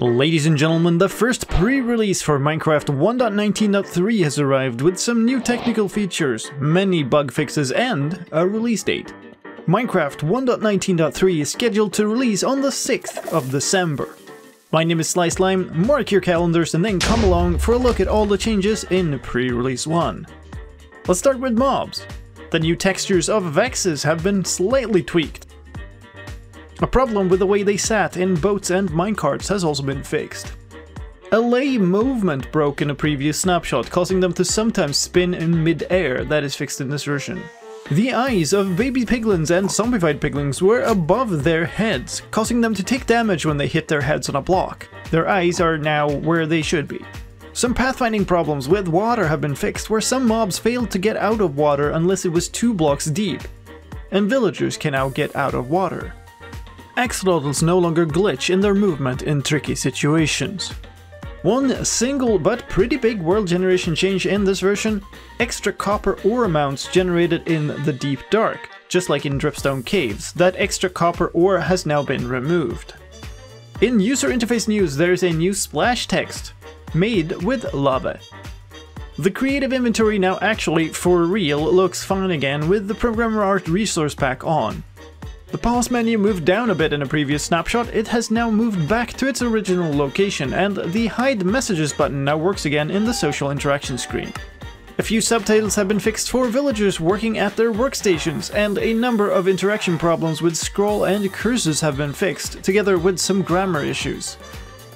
Ladies and gentlemen, the first pre-release for Minecraft 1.19.3 has arrived with some new technical features, many bug fixes and a release date. Minecraft 1.19.3 is scheduled to release on the 6th of December. My name is slicedlime, mark your calendars and then come along for a look at all the changes in pre-release 1. Let's start with mobs. The new textures of Vexes have been slightly tweaked. A problem with the way they sat in boats and minecarts has also been fixed. Allay movement broke in a previous snapshot, causing them to sometimes spin in mid-air, that is fixed in this version. The eyes of baby piglins and zombified piglins were above their heads, causing them to take damage when they hit their heads on a block. Their eyes are now where they should be. Some pathfinding problems with water have been fixed, where some mobs failed to get out of water unless it was two blocks deep, and villagers can now get out of water. Axolotls no longer glitch in their movement in tricky situations. One single but pretty big world generation change in this version, extra copper ore amounts generated in the deep dark, just like in Dripstone Caves, that extra copper ore has now been removed. In user interface news there is a new splash text, made with lava. The creative inventory now actually, for real, looks fine again with the programmer art resource pack on. The pause menu moved down a bit in a previous snapshot, it has now moved back to its original location and the hide messages button now works again in the social interaction screen. A few subtitles have been fixed for villagers working at their workstations, and a number of interaction problems with scroll and cursors have been fixed, together with some grammar issues.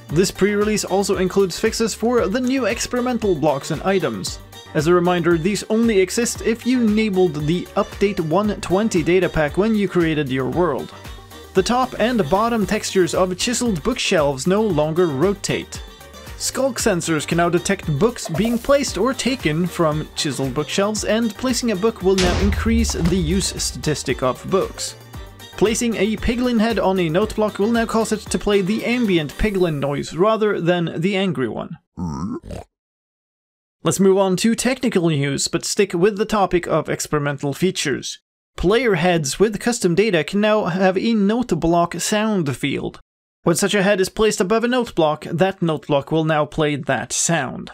This pre-release also includes fixes for the new experimental blocks and items. As a reminder, these only exist if you enabled the Update 120 data pack when you created your world. The top and bottom textures of chiseled bookshelves no longer rotate. Sculk sensors can now detect books being placed or taken from chiseled bookshelves, and placing a book will now increase the use statistic of books. Placing a piglin head on a note block will now cause it to play the ambient piglin noise rather than the angry one. Hmm? Let's move on to technical news, but stick with the topic of experimental features. Player heads with custom data can now have a note block sound field. When such a head is placed above a note block, that note block will now play that sound.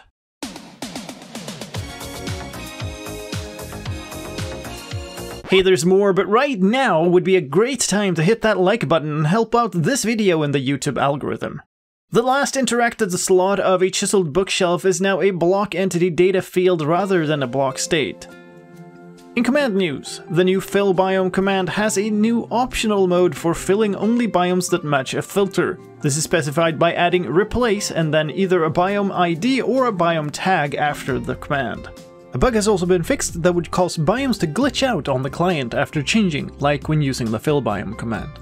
Hey, there's more, but right now would be a great time to hit that like button and help out this video in the YouTube algorithm. The last interacted slot of a chiseled bookshelf is now a block entity data field rather than a block state. In command news, the new fill biome command has a new optional mode for filling only biomes that match a filter. This is specified by adding replace and then either a biome ID or a biome tag after the command. A bug has also been fixed that would cause biomes to glitch out on the client after changing, like when using the fill biome command.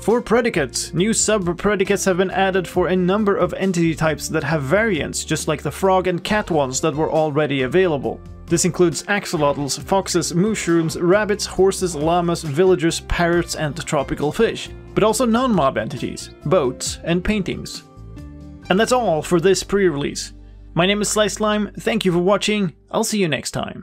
For predicates, new sub-predicates have been added for a number of entity types that have variants, just like the frog and cat ones that were already available. This includes axolotls, foxes, mooshrooms, rabbits, horses, llamas, villagers, parrots, and tropical fish, but also non-mob entities, boats, and paintings. And that's all for this pre-release. My name is slicedlime, thank you for watching, I'll see you next time.